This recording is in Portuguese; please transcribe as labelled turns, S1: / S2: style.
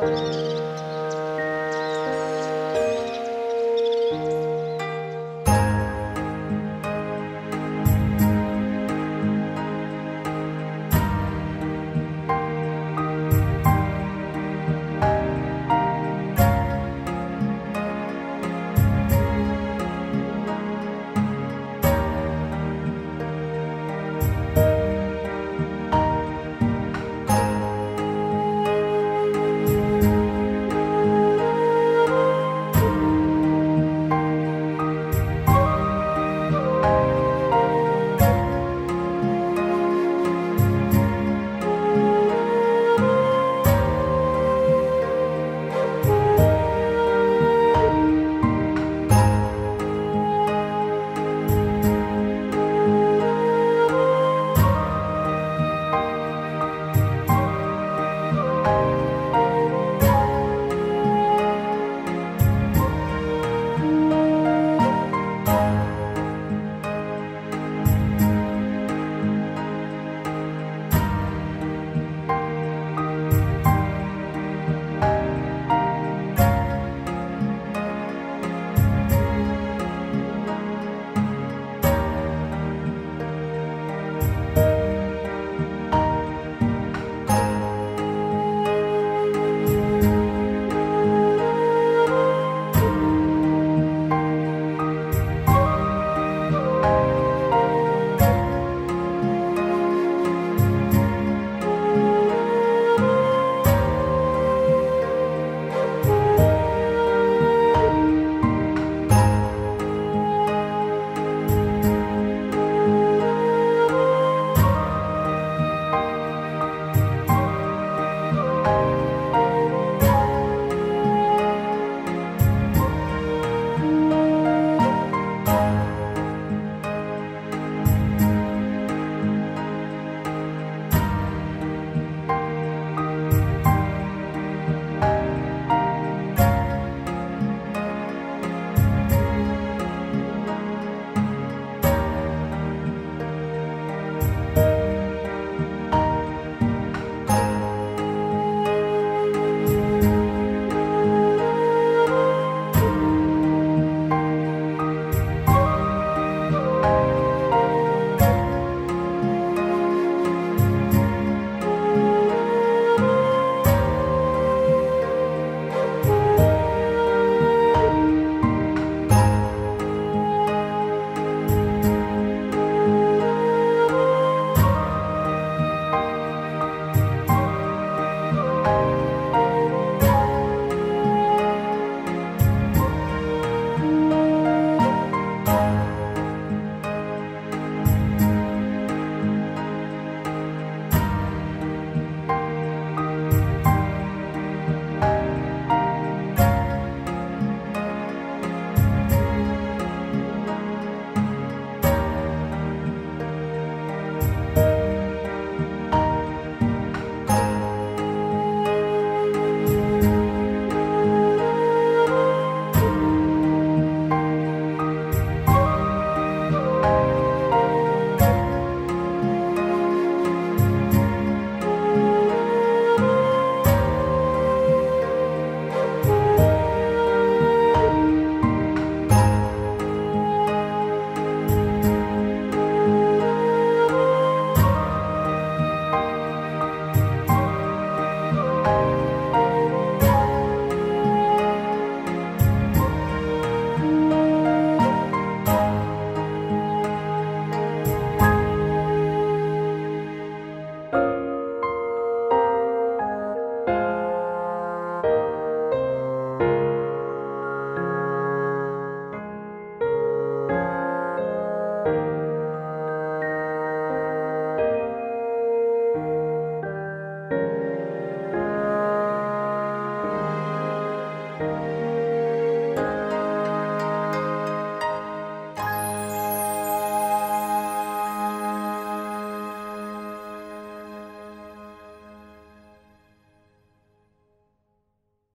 S1: Música